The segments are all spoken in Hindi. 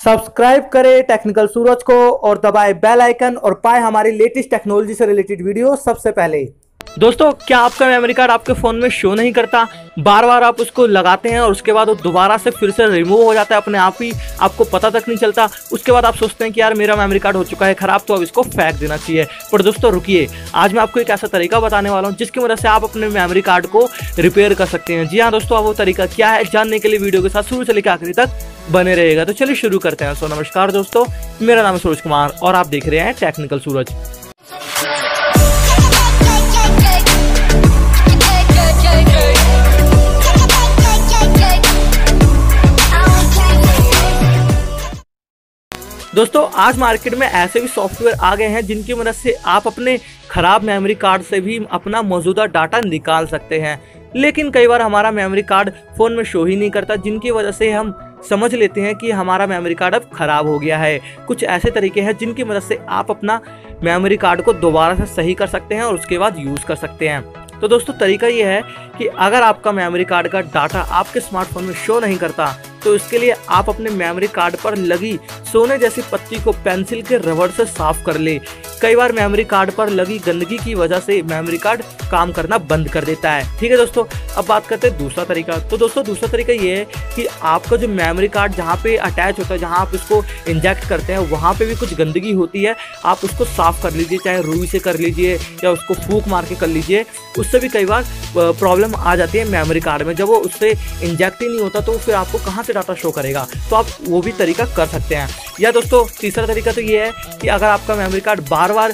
सब्सक्राइब करें टेक्निकल सूरज को और दबाए बेल आइकन और पाए हमारी लेटेस्ट टेक्नोलॉजी से रिलेटेड वीडियो सबसे पहले। दोस्तों, क्या आपका मेमोरी कार्ड आपके फ़ोन में शो नहीं करता? बार बार आप उसको लगाते हैं और उसके बाद वो दोबारा से फिर से रिमूव हो जाता है अपने आप ही, आपको पता तक नहीं चलता। उसके बाद आप सोचते हैं कि यार, मेरा मेमोरी कार्ड हो चुका है, ख़राब तो अब इसको फेंक देना चाहिए। पर दोस्तों, रुकिए। आज मैं आपको एक ऐसा तरीका बताने वाला हूँ, जिसकी मदद से आप अपने मेमोरी कार्ड को रिपेयर कर सकते हैं। जी हाँ दोस्तों, अब वो तरीका क्या है, जानने के लिए वीडियो के साथ शुरू से लेकर आखिरी तक बने रहेगा तो चलिए शुरू करते हैं। सो नमस्कार दोस्तों, मेरा नाम है सूरज कुमार और आप देख रहे हैं टेक्निकल सूरज दोस्तों, आज मार्केट में ऐसे भी सॉफ्टवेयर आ गए हैं जिनकी मदद से आप अपने खराब मेमोरी कार्ड से भी अपना मौजूदा डाटा निकाल सकते हैं। लेकिन कई बार हमारा मेमोरी कार्ड फ़ोन में शो ही नहीं करता, जिनकी वजह से हम समझ लेते हैं कि हमारा मेमोरी कार्ड अब ख़राब हो गया है। कुछ ऐसे तरीके हैं जिनकी मदद से आप अपना मेमोरी कार्ड को दोबारा से सही कर सकते हैं और उसके बाद यूज़ कर सकते हैं। तो दोस्तों, तरीका ये है कि अगर आपका मेमोरी कार्ड का डाटा आपके स्मार्टफ़ोन में शो नहीं करता तो इसके लिए आप अपने मेमोरी कार्ड पर लगी सोने जैसी पत्ती को पेंसिल के रबड़ से साफ़ कर ले। कई बार मेमोरी कार्ड पर लगी गंदगी की वजह से मेमोरी कार्ड काम करना बंद कर देता है। ठीक है दोस्तों, अब बात करते हैं दूसरा तरीका। तो दोस्तों, दूसरा तरीका ये है कि आपका जो मेमोरी कार्ड जहाँ पे अटैच होता है, जहाँ आप इसको इंजेक्ट करते हैं, वहाँ पे भी कुछ गंदगी होती है। आप उसको साफ़ कर लीजिए, चाहे रूई से कर लीजिए या उसको फूक मार के कर लीजिए, उससे भी कई बार प्रॉब्लम आ जाती है मेमोरी कार्ड में। जब वो उससे इंजेक्ट ही नहीं होता तो फिर आपको कहाँ से डाटा शो करेगा? तो आप वो भी तरीका कर सकते हैं। या दोस्तों, तीसरा तरीका तो ये है कि अगर आपका मेमोरी कार्ड बार बार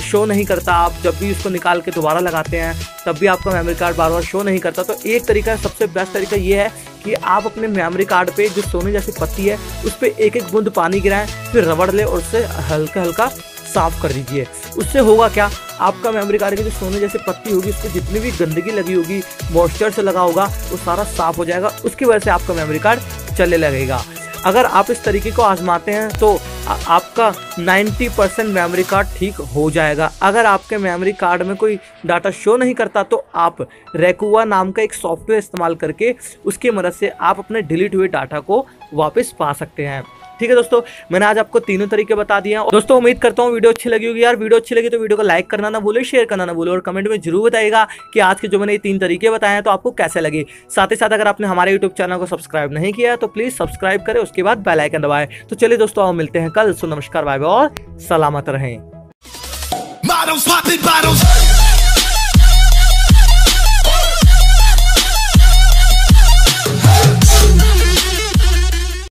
शो नहीं करता, आप जब भी उसको निकाल के दोबारा लगाते हैं, तब भी आपका मेमोरी कार्ड बार बार शो नहीं करता तो एक तरीका, सबसे बेस्ट तरीका ये है कि आप अपने मेमोरी कार्ड पे जो सोने जैसी पत्ती है, उस पर एक एक बूंद पानी गिराएँ, फिर रबड़ ले और उससे हल्का हल्का साफ़ कर दीजिए। उससे होगा क्या? आपका मेमोरी कार्ड की जो सोने जैसी पत्ती होगी, उसको जितनी भी गंदगी लगी होगी मॉइस्चर से लगा होगा, वो सारा साफ़ हो जाएगा, उसकी वजह से आपका मेमोरी कार्ड चलने लगेगा। अगर आप इस तरीके को आजमाते हैं तो आपका 90 परसेंट मेमोरी कार्ड ठीक हो जाएगा। अगर आपके मेमोरी कार्ड में कोई डाटा शो नहीं करता तो आप रेकुआ नाम का एक सॉफ्टवेयर इस्तेमाल करके उसकी मदद से आप अपने डिलीट हुए डाटा को वापस पा सकते हैं। ठीक है दोस्तों, मैंने आज आपको तीनों तरीके बता हैं। दोस्तों, उम्मीद करता हूँ वीडियो अच्छी लगी होगी यार वीडियो अच्छी लगी तो वीडियो को लाइक करना ना भूले, शेयर करना ना भूले और कमेंट में ज़रूर बताएगा कि आज के जो मैंने ये तीन तरीके बताए हैं तो आपको कैसे लगे। साथ ही साथ अगर आपने हमारे यूट्यूब चैनल को सब्सक्राइब नहीं किया तो प्लीज़ सब्सक्राइब करें, उसके बाद बेलाइकन दबाए। तो चलिए दोस्तों आप मिलते हैं कल। सो नमस्कार बाय और सलामत रहें।